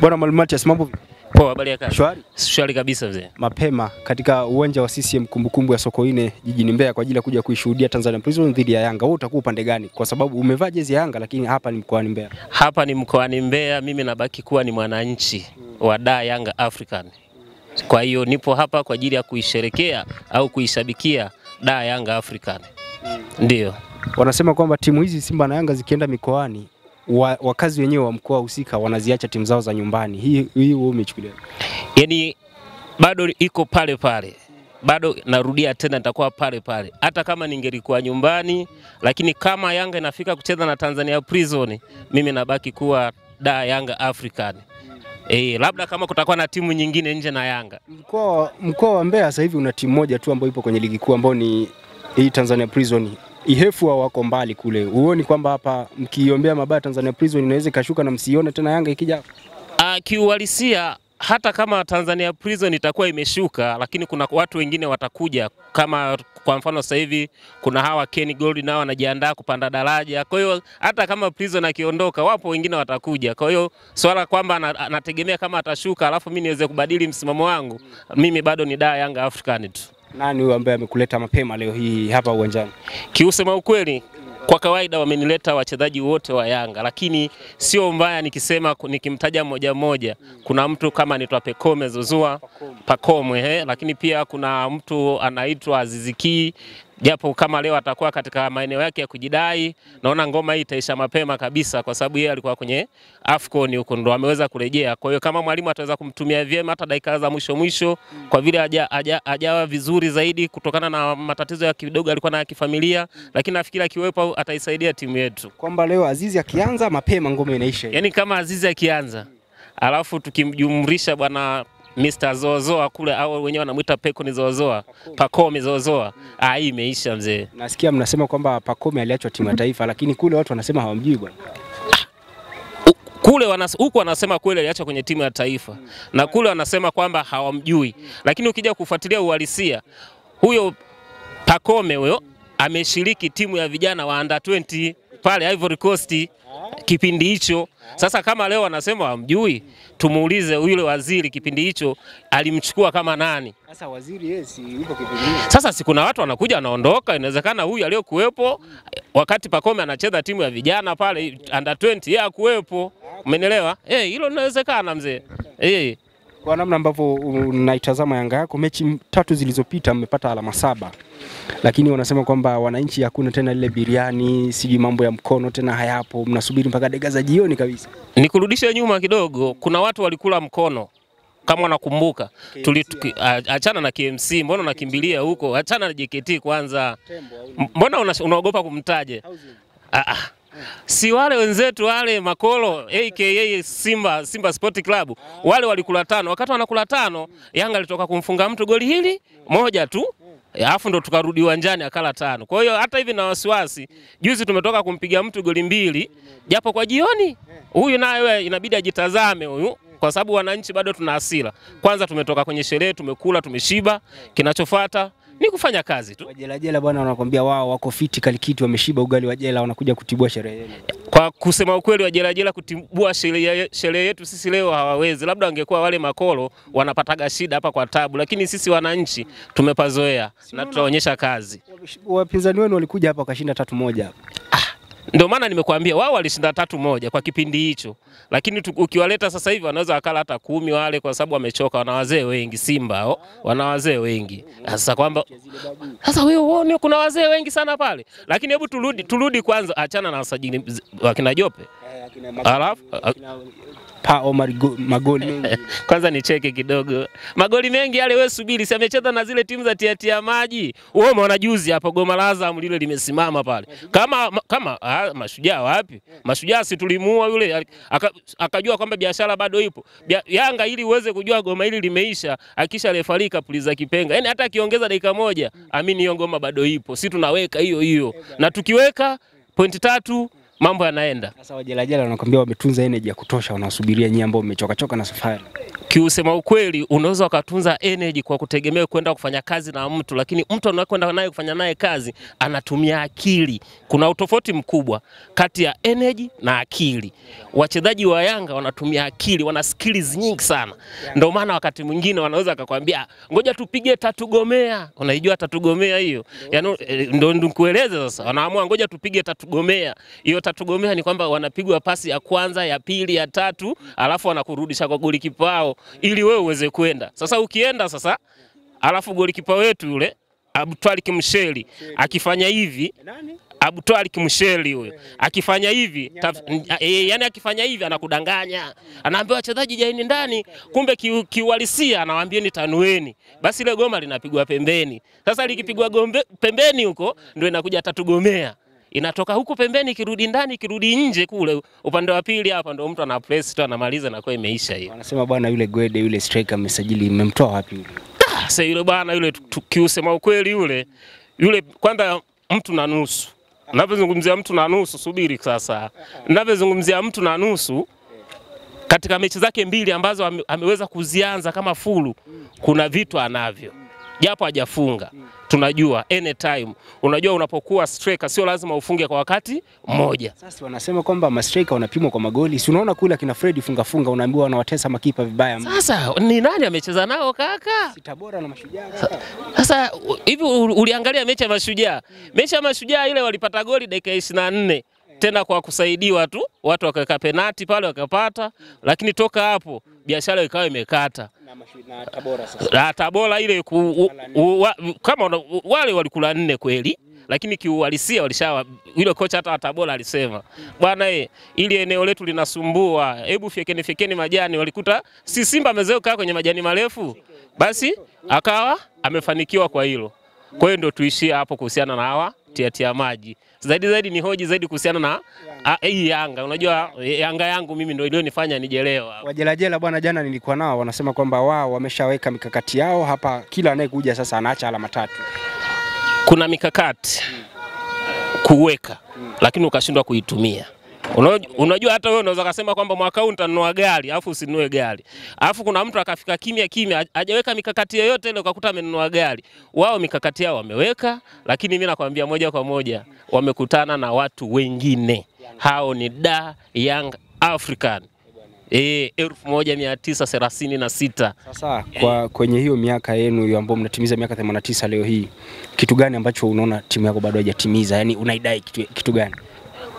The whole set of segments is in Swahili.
Bwana Mwalimu Matias, mambo vipi? Poa, habari ya kazi? Shwari. Shwari kabisa mzee. Mapema katika uwanja wa CCM kumbukumbu ya Sokoine jijini Mbeya kwa ajili ya kuja kuishuhudia Tanzania Prison dhidi ya Yanga. Wewe utakuwa upande gani? Kwa sababu umevaa jezi ya Yanga lakini hapa ni mkoani Mbeya. Hapa ni mkoani Mbeya, mimi nabaki kuwa ni mwananchi wa da Yanga African. Kwa hiyo nipo hapa kwa ajili ya kuisherekea au kuishabikia da Yanga African. ndio Wanasema kwamba timu hizi Simba na Yanga zikienda mikoani wa, wakazi wenyewe wa mkoa husika wanaziacha timu zao za nyumbani. Hii hii wewe umechukulia? Yaani bado iko pale pale. Bado narudia tena nitakuwa pale pale. Hata kama ningelikuwa nyumbani, lakini kama Yanga inafika kucheza na Tanzania Prison, mimi nabaki kuwa da Yanga African. Eh, labda kama kutakuwa na timu nyingine nje na Yanga. Mkoa mkoa wa Mbeya sasa hivi una timu moja tu ambayo ipo kwenye ligi kuu ambayo ni hii Tanzania Prison. Ihefu wa wako mbali kule. Huoni kwamba hapa mkiombea mabaya Tanzania Prison inaweza ikashuka na msione tena Yanga ikija? Uh, kiuhalisia hata kama Tanzania Prison itakuwa imeshuka, lakini kuna watu wengine watakuja, kama kwa mfano sasa hivi kuna hawa Ken Gold nao wanajiandaa kupanda daraja. Kwa hiyo hata kama Prison akiondoka, wapo wengine watakuja. Kwa hiyo swala kwamba ana- anategemea kama atashuka, alafu mimi niweze kubadili msimamo wangu, mimi bado ni daa Yanga African tu. Nani huyo ambaye amekuleta mapema leo hii hapa uwanjani? Kiusema ukweli, kwa kawaida wamenileta wachezaji wote wa Yanga, lakini sio mbaya nikisema nikimtaja mmoja mmoja. Kuna mtu kama anaitwa Pekome Zuzua Pakomwe, he, lakini pia kuna mtu anaitwa Aziziki japo kama leo atakuwa katika maeneo yake ya kujidai, naona ngoma hii itaisha mapema kabisa, kwa sababu yeye alikuwa kwenye Afcon huko ndo ameweza kurejea. Kwa hiyo kama mwalimu ataweza kumtumia vyema hata dakika za mwisho mwisho, kwa vile ajawa aja, hajawa vizuri zaidi kutokana na matatizo ya kidogo alikuwa na kifamilia, lakini nafikiri akiwepo ataisaidia timu yetu. Kwamba leo Azizi akianza mapema ngoma inaisha. yani kama Azizi akianza, alafu tukimjumrisha bwana Mr. Zozoa kule au wenyewe wanamwita Peko ni Zozoa, Pakome Zozoa, ah, hii imeisha mzee. Nasikia mnasema kwamba pakome aliachwa timu ya taifa, lakini kule watu wanasema hawamjui bwana. Kule wanas, huku wanasema kweli aliacha kwenye timu ya taifa. Na kule wanasema kwamba hawamjui, lakini ukija kufuatilia uhalisia, huyo Pakome huyo ameshiriki timu ya vijana wa under 20 pale Ivory Coast kipindi hicho. Sasa kama leo wanasema wamjui tumuulize yule waziri kipindi hicho alimchukua kama nani? Sasa waziri yeye si yupo kipindi hicho. Sasa si kuna watu wanakuja wanaondoka, inawezekana huyu aliyokuwepo wakati Pakome anacheza timu ya vijana pale under 20 yeye akuwepo, umenielewa? Eh, hilo linawezekana mzee. Eh, Kwa namna ambavyo unaitazama Yanga yako, mechi tatu zilizopita mmepata alama saba, lakini wanasema kwamba wananchi hakuna tena lile biriani, sijui mambo ya mkono tena hayapo, mnasubiri mpaka dega za jioni kabisa. nikurudishe nyuma kidogo, kuna watu walikula mkono kama wanakumbuka. Tuli achana na KMC, mbona unakimbilia huko? Achana na JKT kwanza, mbona unaogopa kumtaje? Ah, ah. Si wale wenzetu wale makolo aka Simba Simba Sport Club wale walikula tano, wakati wanakula tano Yanga alitoka kumfunga mtu goli hili moja tu alafu ndo tukarudi uwanjani akala tano. Kwa hiyo hata hivi na wasiwasi, juzi tumetoka kumpiga mtu goli mbili japo kwa jioni. Huyu naye inabidi ajitazame huyu kwa sababu wananchi bado tuna hasira. Kwanza tumetoka kwenye sherehe, tumekula, tumeshiba, kinachofuata ni kufanya kazi tu. Wajelajela bwana wanakwambia wao wako fiti kalikiti, wameshiba ugali wa jela, wanakuja kutibua sherehe yenu. Kwa kusema ukweli, wajelajela kutibua sherehe sherehe yetu sisi leo hawawezi. Labda wangekuwa wale makolo wanapataga shida hapa kwa tabu, lakini sisi wananchi tumepazoea na tutaonyesha kazi. Wapinzani wenu walikuja hapa wakashinda tatu moja hapa. Ndio maana nimekuambia wao walishinda tatu moja kwa kipindi hicho, lakini ukiwaleta sasa hivi wanaweza wakala hata kumi wale, kwa sababu wamechoka. Wana wazee wengi Simba hao, wana wazee wengi. Sasa kwamba sasa wewe uone kuna wazee wengi sana pale, lakini hebu turudi turudi kwanza, achana na wasajili wakina Jope. Alafu a- Pa Omar magoli mengi. kwanza nicheke kidogo, magoli mengi yale, wewe subiri, si amecheza na zile timu za tiatia maji. Wewe umeona juzi hapo goma la Azam lile limesimama pale, kama kama ah, mashujaa wapi? Mashujaa si tulimuua yule, aka, akajua kwamba biashara bado ipo. Bia, Yanga ili uweze kujua goma hili limeisha, akisha refari kapuliza kipenga, yani hata akiongeza dakika moja, amini hiyo ngoma bado ipo, si tunaweka hiyo hiyo, na tukiweka pointi tatu mambo yanaenda. Sasa wajelajela wanakuambia wametunza energy ya kutosha, wanasubiria nyinyi ambao mmechoka choka na safari. Kiusema ukweli, unaweza ukatunza energy kwa kutegemea kwenda kufanya kazi na mtu, lakini mtu anayekwenda naye kufanya naye kazi anatumia akili. Kuna utofauti mkubwa kati ya energy na akili. Wachezaji wa Yanga wanatumia akili, wana skills nyingi sana, ndio maana wakati mwingine wanaweza akakwambia ngoja tupige tatu gomea. Unaijua tatu gomea hiyo? Yaani eh, ndio nikueleze sasa, wanaamua ngoja tupige tatu gomea. Hiyo tatu gomea ni kwamba wanapigwa pasi ya kwanza, ya pili, ya tatu, alafu wanakurudisha kwa golikipa wao ili wewe uweze kwenda. Sasa ukienda sasa, alafu golikipa wetu yule Abutwali Kimsheli akifanya hivi Abutwali Msheli huyo akifanya hivi taf, e, yani akifanya hivi anakudanganya, anaambia wachezaji jaini ndani, kumbe ki- anawaambia anawaambieni tanueni. Basi ile goma linapigwa pembeni. Sasa likipigwa gombe pembeni huko ndio inakuja tatugomea inatoka huku pembeni ikirudi ndani ikirudi nje kule upande wa pili hapa ndo mtu ana press tu anamaliza na kwa imeisha hiyo. Wanasema bwana yule Gwede yule striker amesajili, mmemtoa wapi yule? Sasa yule bwana yule tukiusema ukweli yule yule kwanza mtu na nusu. Ninavyozungumzia mtu na nusu, subiri sasa. Ninavyozungumzia mtu na nusu katika mechi zake mbili ambazo ame, ameweza kuzianza kama fulu, kuna vitu anavyo japo hajafunga. Tunajua anytime, unajua unapokuwa striker sio lazima ufunge kwa wakati mmoja. Sasa wanasema kwamba mastrika wanapimwa kwa magoli. Si unaona kule akina Fred funga funga, unaambiwa wanawatesa makipa vibaya. Sasa ni nani amecheza nao kaka? Si Tabora na Mashujaa kaka. Sasa hivi uliangalia mechi ya Mashujaa? Mechi ya Mashujaa ile walipata goli dakika 24 tena kwa kusaidiwa tu, watu wakaweka penati pale wakapata, lakini toka hapo biashara ikawa imekata. Na Tabora sasa. Tabora ile ku, u, u, wa, kama u- wale walikula nne kweli, lakini kiuhalisia walishawa. Yule kocha hata Tabora alisema bwana, e, ili eneo letu linasumbua, hebu fyekeni fyekeni majani. Walikuta si Simba amezoea kukaa kwenye majani marefu, basi akawa amefanikiwa kwa hilo. Kwa hiyo ndio tuishie hapo kuhusiana na hawa tiatia maji. Zaidi zaidi ni hoji zaidi kuhusiana na ah, hii Yanga. Unajua Yanga yangu mimi ndio ilionifanya nijelewa. Wajelajela bwana, jana nilikuwa nao, wanasema kwamba wao wameshaweka mikakati yao hapa, kila anayekuja sasa anaacha alama tatu. kuna mikakati kuweka lakini ukashindwa kuitumia. Unajua, hata wewe unaweza kusema kwamba mwaka huu nitanunua gari alafu usinunue gari. Alafu kuna mtu akafika kimya kimya hajaweka mikakati yoyote ile ukakuta amenunua gari. Wao mikakati yao wameweka, lakini mimi nakwambia moja kwa moja wamekutana na watu wengine. Hao ni Da Young African. Eh, 1936. Sasa kwa kwenye hiyo miaka yenu hiyo ambayo mnatimiza miaka 89 leo hii, kitu gani ambacho unaona timu yako bado haijatimiza? Yani unaidai kitu, kitu gani?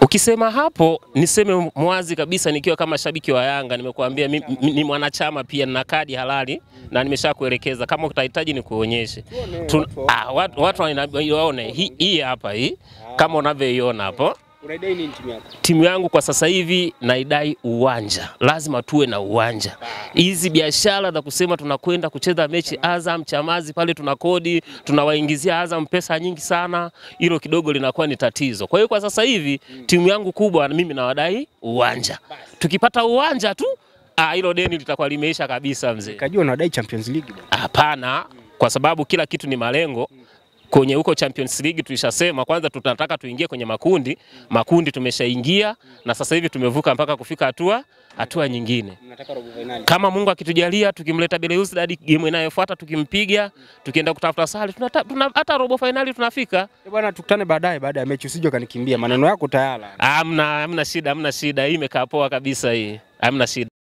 Ukisema hapo niseme mwazi kabisa, nikiwa kama shabiki wa Yanga, nimekuambia mi, mi, ni mwanachama pia, nina kadi halali na nimeshakuelekeza. Kama utahitaji nikuonyeshe. Tun- ah, watu, watu waone hii, hii hapa hii kama unavyoiona hapo. Unaidai nini timu yako? Timu yangu kwa sasa hivi naidai uwanja, lazima tuwe na uwanja. Hizi biashara za kusema tunakwenda kucheza mechi Azam Chamazi pale tunakodi, tunawaingizia Azam pesa nyingi sana, hilo kidogo linakuwa ni tatizo. Kwa hiyo kwa sasa hivi timu yangu kubwa mimi nawadai uwanja. Tukipata uwanja tu ah, hilo deni litakuwa limeisha kabisa mzee. Kajua unadai Champions League bwana. Hapana, kwa sababu kila kitu ni malengo. Kwenye huko Champions League tulishasema kwanza tunataka tuingie kwenye makundi. Makundi tumeshaingia na sasa hivi tumevuka mpaka kufika hatua hatua nyingine. Mnataka robo finali. Kama Mungu akitujalia, tukimleta Belouizdad game inayofuata tukimpiga, tukienda kutafuta sare, tuna- hata robo finali tunafika. Eh, Bwana tukutane baadaye baada ya mechi usije kanikimbia Maneno yako tayari. Hamna, hamna shida, hamna shida. Hii imekaa poa kabisa hii. Hamna shida.